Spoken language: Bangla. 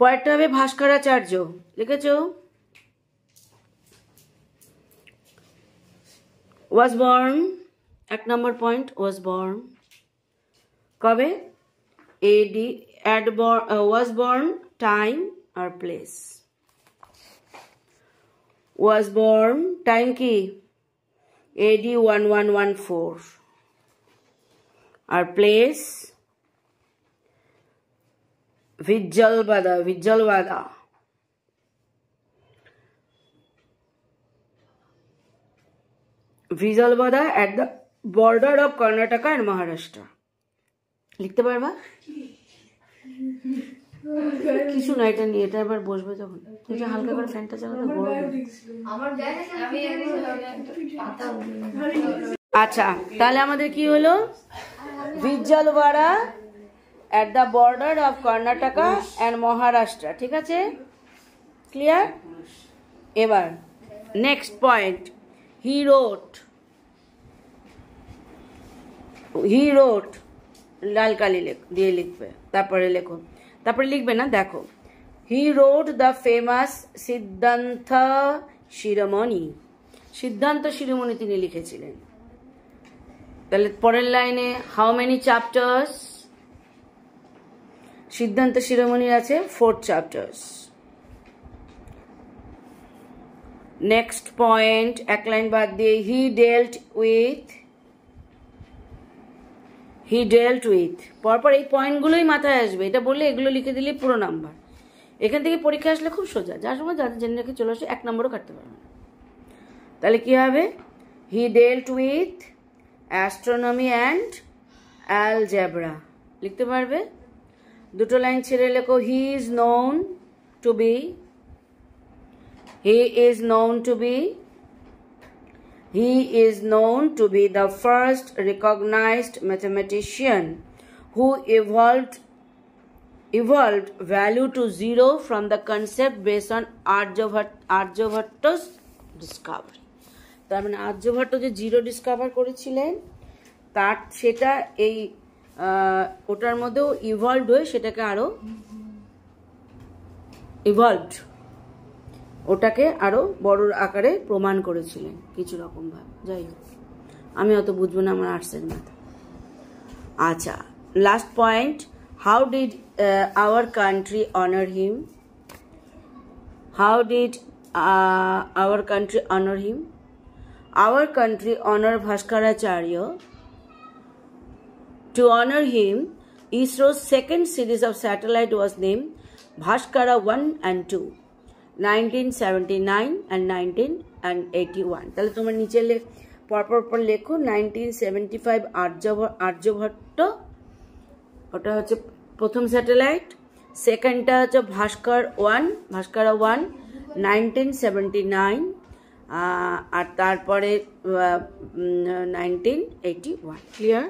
পরেরটা হবে ভাস্করাচার্য লিখেছ ওয়াজ বর্ন এক নম্বর পয়েন্ট ওয়াজ বর্ন কবে AD add was born time R place was born time কি AD one one one four R place Vijjalvada, Vijjalvada. Vijjalvada at the border of Karnataka and Maharashtra. লিখতে পারবা কিছু না এটা নিয়ে এটা আবার বসবে যখন এটা হালকা করে ফ্যানটা চালাতে আচ্ছা তাহলে আমাদের কি হলো Vijjalvada at the border of Karnataka and Maharashtra ঠিক আছে? ক্লিয়ার এবার next point he wrote he wrote লাল কালি দিয়ে লিখবে তারপরে লেখো। তারপরে লিখবে না দেখো। হি রোড দ্য ফেমাস সিদ্ধান্ত শিরোমণি সিদ্ধান্ত শিরোমণি তিনি লিখেছিলেন। তাহলে পরের লাইনে হাউ মেনি চ্যাপ্টার্স সিদ্ধান্ত শিরোমণির আছে ফোর চ্যাপ্টার্স নেক্সট পয়েন্ট এক লাইন বাদ দিয়ে হি dealt with he dealt with পরপর এই পয়েন্টগুলোই মাথায় আসবে। এটা বললে এগুলো লিখে দিলে পুরো নাম্বার এখান থেকে পরীক্ষা আসলে খুব সোজা। যার সময় যাদের জেনে রেখে চলে আসে, এক নম্বরও কাটতে পারবে না। তাহলে কি হবে? He dealt with astronomy and algebra লিখতে পারবে? দুটো লাইন ছেড়ে লেখো he is known to be he is known to be he is known to be the first recognised mathematician who evolved evolved value to zero from the concept based on Aryabhatta's discovery. তার মানে আর্যভট্ট যে জিরো ডিসকভার করেছিলেন, তার, সেটা এই ওটার মধ্যেও ইভলভ হয়ে সেটাকে আরও ইভলভড ওটাকে আরও বড় আকারে প্রমাণ করেছিলেন কিছু রকম ভাবে। যাই হোক, আমি অত বুঝব না আমার আর্টসের মাথা আচ্ছা last point how did our country honour him how did our country honour him our country honour Bhaskaracharya. To honor him, ISRO's second series of satellite was named Bhaskara 1 and 2, 1979 and 1981. তাহলে তোমার নিচে পরপর পর লেখো নাইনটিন সেভেন্টি ফাইভ আর্যভট্ট ওটা হচ্ছে প্রথম স্যাটেলাইট সেকেন্ডটা হচ্ছে Bhaskar one Bhaskara one nineteen seventy nine আর তারপরে নাইনটিন এইটি ওয়ান ক্লিয়ার